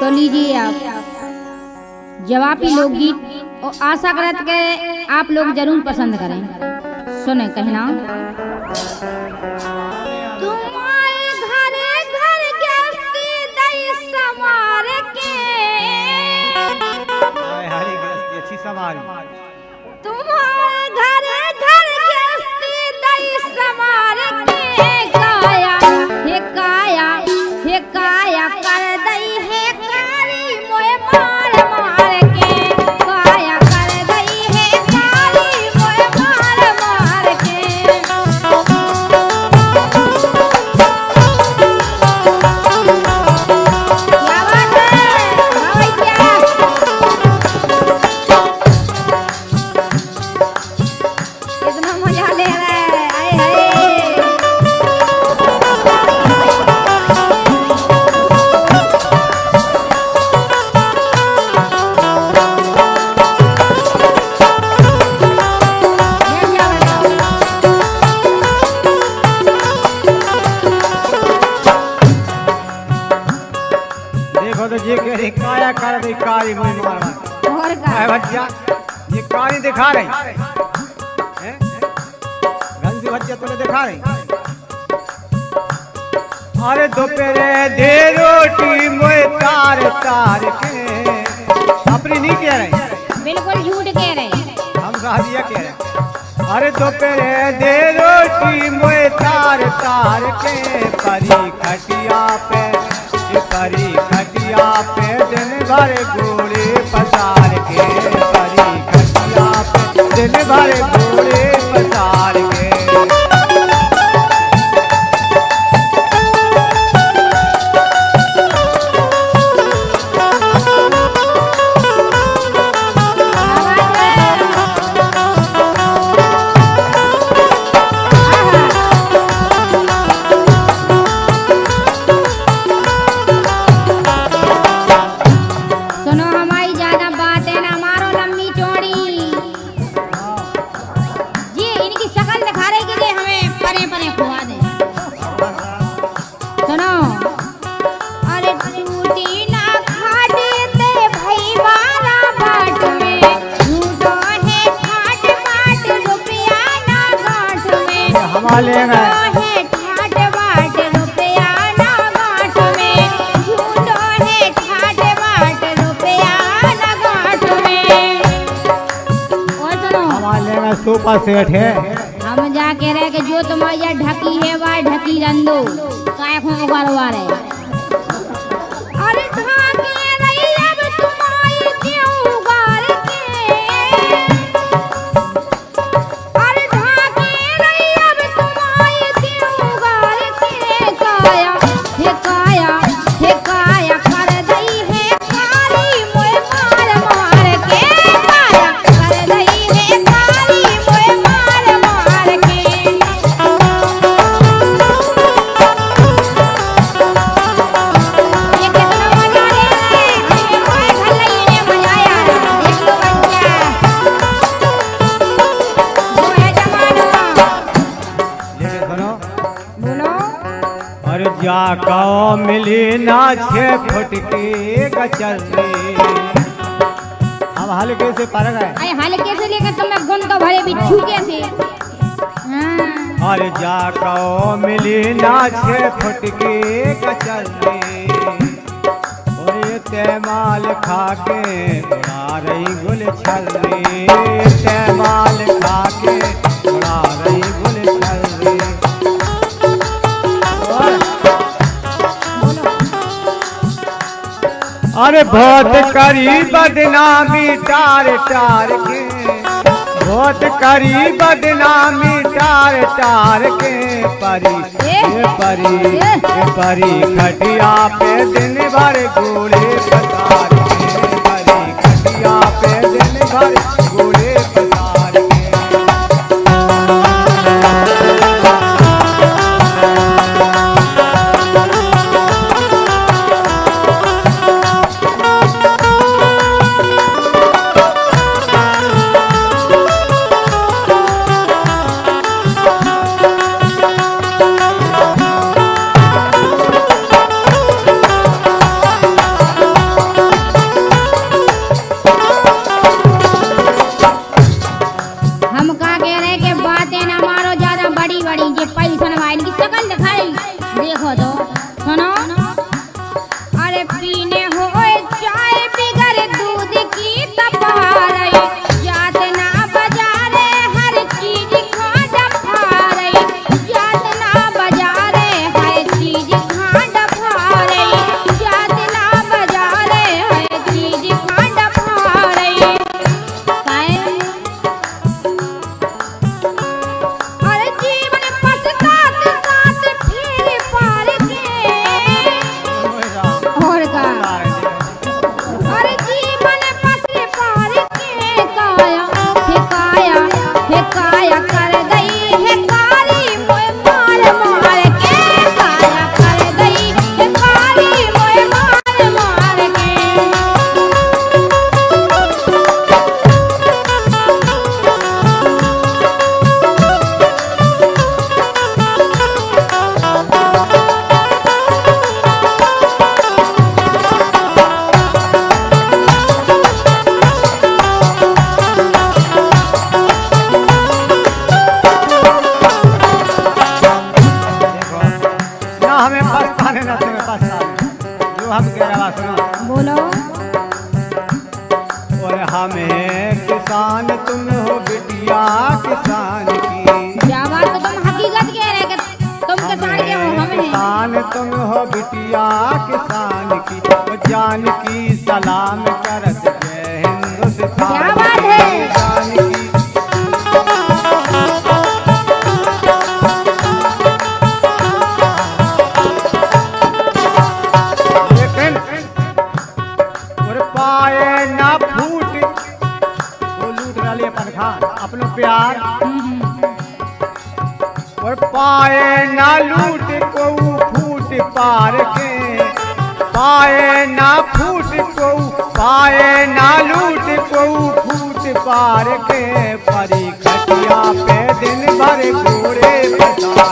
तो लीजिए आप। जवाबी लोकगीत और आशा करत के आप लोग ज़रूर पसंद करें। सुने कहना तुम्हारे तो ये कह रही काया कर दे कारी मुझे मार। और का? हाय बच्चा ये कारी दिखा रही। हैं? गंदी बच्चा तूने दिखा रही। अरे दोपहरे दे रोटी मोए तार तार के। अपनी नहीं कह रही? बिल्कुल झूठ कह रहे हम साहबिया कह रहे अरे दोपहरे दे रोटी मोए तार तार के परी खटिया पे दिन भर सोफा सेट है। हम जाके रह के जो तुम्हारी ढकी है, वह ढकी रंदो। काय खो उगरवा रहे अरे जा गाँव मिली ना छे फुटके गचल रे हम हल्के से पर गए। अरे हल्के से लेकर तुम्हें गुण तो भरे बिच्छू कैसे हाँ। अरे जा गाँव मिली ना छे फुटके गचल रे ओए तैमाल खा के उड़ा रही गुल छल रे तैमाल खा के अरे बहुत करी बदनामी टार टार के। बहुत करी बदनामी टार टार के। परी ये परी ये परी खटिया पे दिन भर गोले बोलो। और हमें किसान तुम हो बिटिया किसान की। क्या बात तो तुम हकीकत कह रहे कि तुम किसान के हो हम किसान तुम हो बिटिया किसान की। जान की पाए ना लूट को फूट पार के। पाए ना फूट को पाए ना लूट को फूट पार के। परी खटिया पे दिन भर घोड़े पसार